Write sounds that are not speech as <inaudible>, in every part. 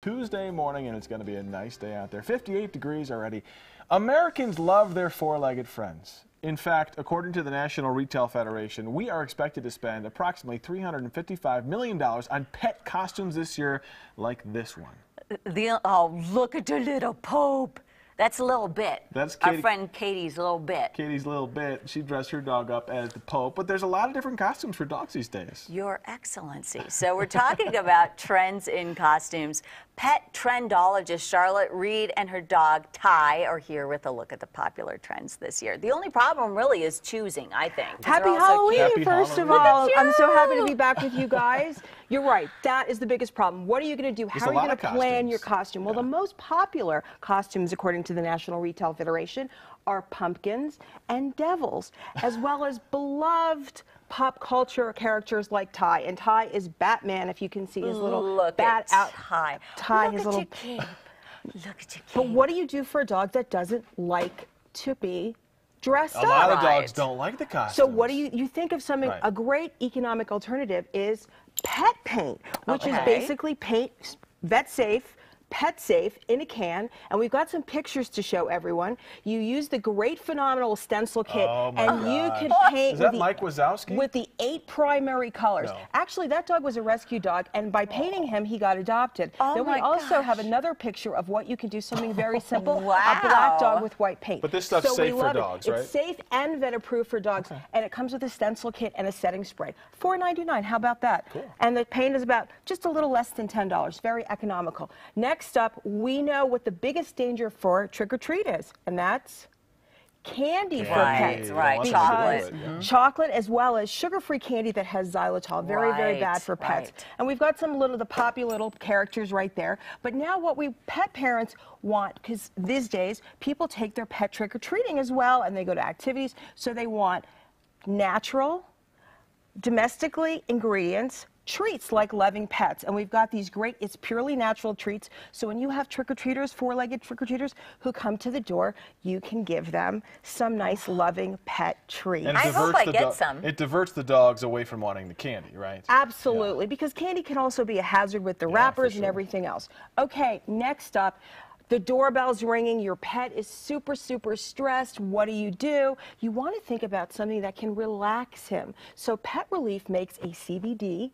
Tuesday morning, and it's going to be a nice day out there. 58 degrees already. Americans love their four-legged friends. In fact, according to the National Retail Federation, we are expected to spend approximately $355 million on pet costumes this year, like this one. The, oh, look at the little Pope. That's a little bit. That's Our friend Katie's little bit. Katie's little bit, she dressed her dog up as the Pope, but there's a lot of different costumes for dogs these days. Your Excellency. So we're talking about trends in costumes. Pet trendologist Charlotte Reed and her dog Ty are here with a look at the popular trends this year. The only problem really is choosing, I think. Happy they're all so Halloween. Happy first of all. I'm so happy to be back with you <laughs> guys. You're right. That is the biggest problem. What are you going to do? There's How a are you going to plan costumes. your costume? Well, the most popular costumes, according to the National Retail Federation, are pumpkins and devils, as well as <laughs> beloved pop culture characters like Ty. And Ty is Batman, if you can see his little Look bat at out. Ty. Ty, Look his at little. your cape. Look at your cape. But what do you do for a dog that doesn't like to be dressed A up? A lot of Right. dogs don't like the costumes. So what do you you think of something Right. a great economic alternative is pet paint, which is basically paint vet safe, pet safe in a can, and we've got some pictures to show everyone. You use the great phenomenal stencil kit Oh my and you can paint Is with that the, Mike Wazowski? with the eight primary colors. No. Actually, that dog was a rescue dog and by painting him he got adopted. Oh then we my also have another picture of what you can do something very <laughs> simple, wow. a black dog with white paint. But this stuff's so we safe for love it. dogs, It's safe and vet approved for dogs, and it comes with a stencil kit and a setting spray. $4.99. How about that? Cool. And the paint is about just a little less than $10. Very economical. Next up, we know what the biggest danger for trick or treat is, and that's candy for pets. right, Lots of chocolate. people do it, yeah. Chocolate as well as sugar-free candy that has xylitol. Very, very bad for pets. right. And we've got some little the popular little characters right there. But now what we pet parents want, because these days people take their pet trick or treating as well, and they go to activities, so they want natural, domestically ingredients treats like loving pets and we've got these great it's purely natural treats so when you have trick-or-treaters four-legged trick-or-treaters who come to the door you can give them some nice loving pet treats And I hope I get some. It diverts the dogs away from wanting the candy, right? Absolutely, because candy can also be a hazard with the for wrappers and everything else. Okay, next up. The doorbell's ringing, your pet is super, super stressed. What do you do? You want to think about something that can relax him. So, Pet Releaf makes a CBD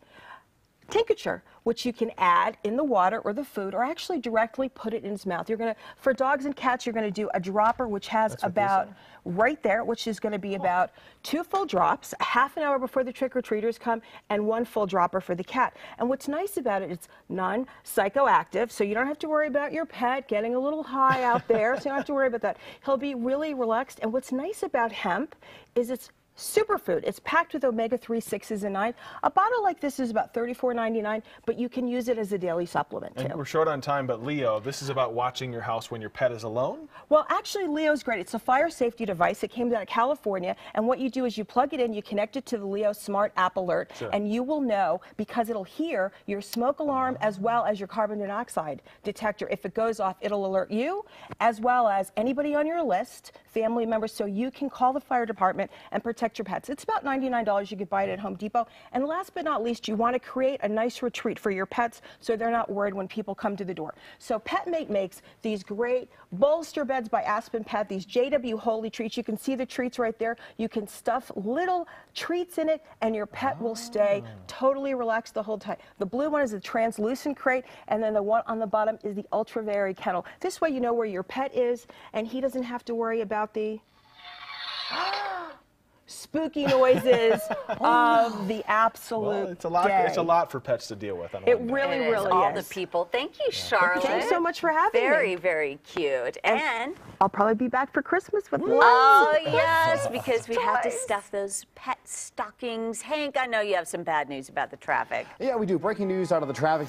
tincture, which you can add in the water or the food, or actually directly put it in his mouth. You're gonna, for dogs and cats, you're gonna do a dropper, which has That's what they about right there, which is gonna be about two full drops, half an hour before the trick-or-treaters come, and one full dropper for the cat. And what's nice about it, it's non-psychoactive, so you don't have to worry about your pet getting a little high out there, so you don't have to worry about that. He'll be really relaxed, and what's nice about hemp is it's Superfood. It's packed with omega-3, 6s, and 9. A bottle like this is about $34.99, but you can use it as a daily supplement, And too. we're short on time, but Leeo, this is about watching your house when your pet is alone. Well, actually, Leeo's great. It's a fire safety device. It came out of California, and what you do is you plug it in, you connect it to the Leeo Smart app alert, Sure. and you will know because it'll hear your smoke alarm as well as your carbon monoxide detector. If it goes off, it'll alert you as well as anybody on your list, family members, so you can call the fire department and protect your pets. It's about $99. You could buy it at Home Depot. And last but not least, you want to create a nice retreat for your pets so they're not worried when people come to the door. So PetMate makes these great bolster beds by Aspen Pet, these JW Holy treats. You can see the treats right there. You can stuff little treats in it and your pet will stay ah. totally relaxed the whole time. The blue one is a translucent crate and then the one on the bottom is the ultra Vari kennel. This way you know where your pet is and he doesn't have to worry about the spooky noises <laughs> of oh. the absolute Well, it's a lot. day. It's a lot for pets to deal with. On a It one day. really, It is really all is. the people. Thank you, Charlotte. Thanks so much for having Very, me. very very cute. And I'll probably be back for Christmas with oh, lots oh of yes, because we have to stuff those pet stockings. Hank, I know you have some bad news about the traffic. Yeah, we do. Breaking news out of the traffic